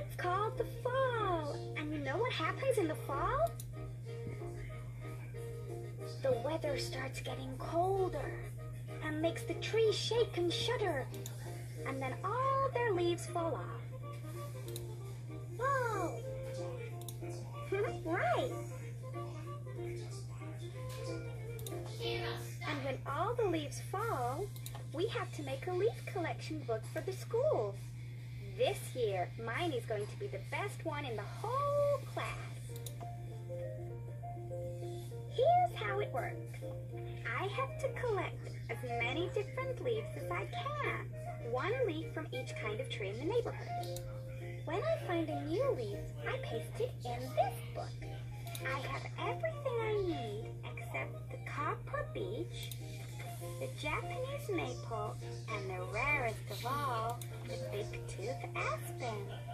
It's called the fall. And you know what happens in the fall? The weather starts getting colder and makes the trees shake and shudder. And then all their leaves fall off. Right. And when all the leaves fall, we have to make a leaf collection book for the school. This year, mine is going to be the best one in the whole class. Here's how it works. I have to collect as many different leaves as I can. One leaf from each kind of tree in the neighborhood. When I find a new leaf, I paste it in this book. I have everything I need except the copper beech, the Japanese maple, and the rarest of all, aspen.